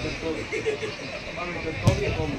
betul abang betul ya om